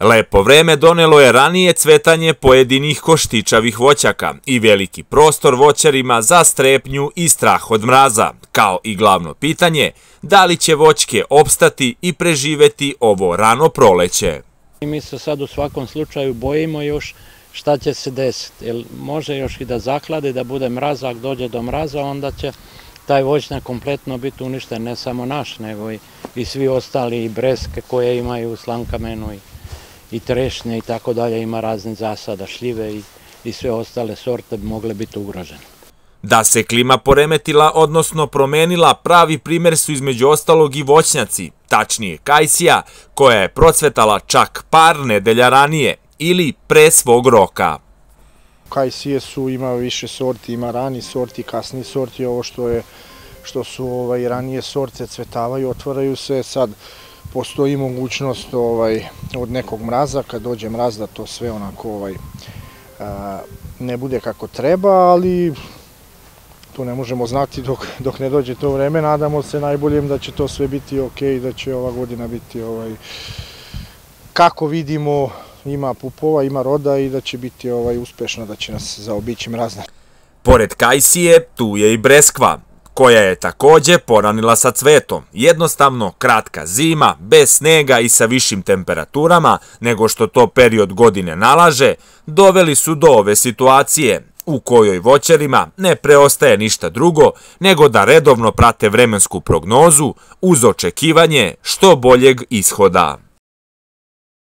Lepo vreme donelo je ranije cvetanje pojedinih koštičavih voćaka i veliki prostor voćarima za strepnju i strah od mraza, kao i glavno pitanje da li će voćke opstati i preživeti ovo rano proleće. Mi se sad u svakom slučaju bojimo još šta će se desiti, jer može još i da zaklade, da bude mrazak, dođe do mraza, onda će taj voćna kompletno biti uništen, ne samo naš, nego i svi ostali i breske koje imaju u slankamenu i i trešnje i tako dalje, ima razne zasada, šljive i, i sve ostale sorte bi mogle biti ugrožene. Da se klima poremetila, odnosno promenila, pravi primjer su između ostalog i voćnjaci, tačnije kajsija, koja je procvetala čak par nedelja ranije ili pre svog roka. Kajsije su, ima više sorti, ima rani sorti, kasni sorti, ovo što je što su ovaj, ranije sorte cvetavaju, otvaraju se sad postoji mogućnost ovaj, od nekog mraza, kad dođe mraz da to sve onako ovaj, ne bude kako treba, ali to ne možemo znati dok, dok ne dođe to vreme. Nadamo se najboljem da će to sve biti ok i da će ova godina biti ovaj, kako vidimo ima pupova, ima roda i da će biti ovaj uspešna, da će nas zaobići mrazna. Pored Kajsije, tu je i Breskva, koja je takođe poranila sa cvetom. Jednostavno, kratka zima, bez snega i sa višim temperaturama, nego što to period godine nalaže, doveli su do ove situacije, u kojoj voćarima ne preostaje ništa drugo nego da redovno prate vremensku prognozu uz očekivanje što boljeg ishoda.